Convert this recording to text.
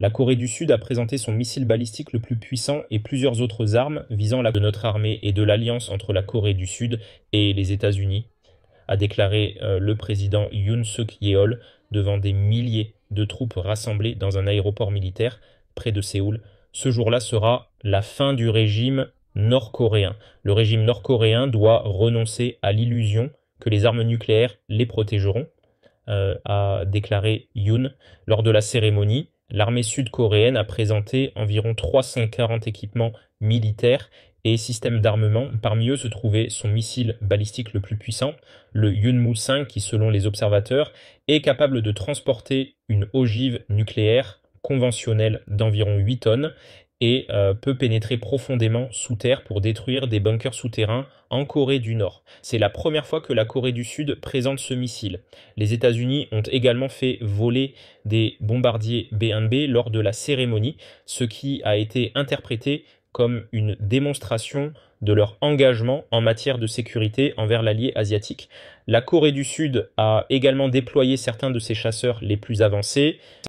La Corée du Sud a présenté son missile balistique le plus puissant et plusieurs autres armes visant la de notre armée et de l'alliance entre la Corée du Sud et les États-Unis, a déclaré euh, le président Yoon Suk-yeol devant des milliers de troupes rassemblées dans un aéroport militaire près de Séoul. Ce jour-là sera la fin du régime nord-coréen. Le régime nord-coréen doit renoncer à l'illusion que les armes nucléaires les protégeront, euh, a déclaré Yoon lors de la cérémonie l'armée sud-coréenne a présenté environ 340 équipements militaires et systèmes d'armement. Parmi eux se trouvait son missile balistique le plus puissant, le Yunmu 5, qui selon les observateurs est capable de transporter une ogive nucléaire conventionnelle d'environ 8 tonnes et euh, peut pénétrer profondément sous terre pour détruire des bunkers souterrains en Corée du Nord. C'est la première fois que la Corée du Sud présente ce missile. Les États-Unis ont également fait voler des bombardiers B-1B lors de la cérémonie, ce qui a été interprété comme une démonstration de leur engagement en matière de sécurité envers l'allié asiatique. La Corée du Sud a également déployé certains de ses chasseurs les plus avancés.